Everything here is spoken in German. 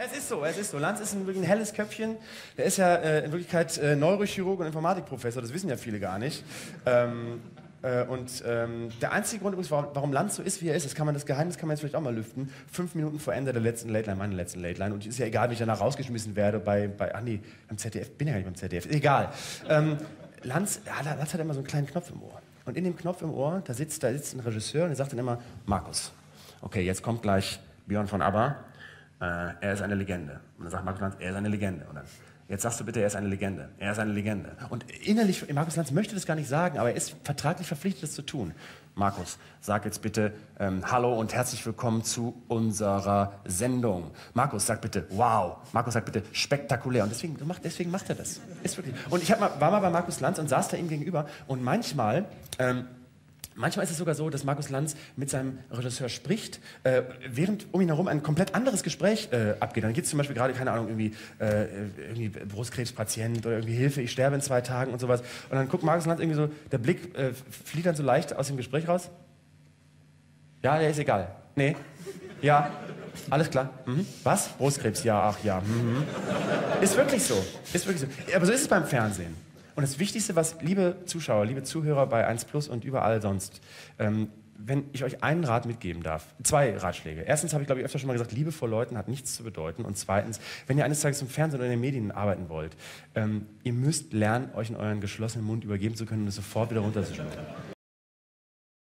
Es ist so, es ist so. Lanz ist ein, wirklich ein helles Köpfchen. Der ist ja äh, in Wirklichkeit äh, Neurochirurg und Informatikprofessor. Das wissen ja viele gar nicht. Ähm, äh, und ähm, der einzige Grund warum, warum Lanz so ist, wie er ist, das, kann man, das Geheimnis kann man jetzt vielleicht auch mal lüften. Fünf Minuten vor Ende der letzten Late Line, meiner letzten Late Line. Und es ist ja egal, wie ich danach rausgeschmissen werde bei, bei ach nee, beim ZDF. Bin ja gar nicht beim ZDF. Egal. Ähm, Lanz, ja, Lanz hat immer so einen kleinen Knopf im Ohr. Und in dem Knopf im Ohr, da sitzt, da sitzt ein Regisseur und der sagt dann immer, Markus, okay, jetzt kommt gleich Björn von ABBA äh, er ist eine Legende. Und dann sagt Markus Lanz, er ist eine Legende. Und dann, jetzt sagst du bitte, er ist eine Legende. Er ist eine Legende. Und innerlich, Markus Lanz möchte das gar nicht sagen, aber er ist vertraglich verpflichtet, das zu tun. Markus, sag jetzt bitte ähm, Hallo und herzlich willkommen zu unserer Sendung. Markus, sag bitte Wow. Markus, sag bitte spektakulär. Und deswegen macht, deswegen macht er das. Ist wirklich. Und ich mal, war mal bei Markus Lanz und saß da ihm gegenüber. Und manchmal ähm, Manchmal ist es sogar so, dass Markus Lanz mit seinem Regisseur spricht, äh, während um ihn herum ein komplett anderes Gespräch äh, abgeht. Dann geht es zum Beispiel gerade, keine Ahnung, irgendwie, äh, irgendwie Brustkrebspatient oder irgendwie Hilfe, ich sterbe in zwei Tagen und sowas. Und dann guckt Markus Lanz irgendwie so, der Blick äh, flieht dann so leicht aus dem Gespräch raus. Ja, der ist egal. Nee. Ja. Alles klar. Mhm. Was? Brustkrebs? Ja, ach ja. Mhm. Ist wirklich so. Ist wirklich so. Aber so ist es beim Fernsehen. Und das Wichtigste, was, liebe Zuschauer, liebe Zuhörer bei 1 Plus und überall sonst, ähm, wenn ich euch einen Rat mitgeben darf, zwei Ratschläge. Erstens habe ich, glaube ich, öfter schon mal gesagt, Liebe vor Leuten hat nichts zu bedeuten. Und zweitens, wenn ihr eines Tages im Fernsehen oder in den Medien arbeiten wollt, ähm, ihr müsst lernen, euch in euren geschlossenen Mund übergeben zu können und es sofort wieder runterzuschlucken.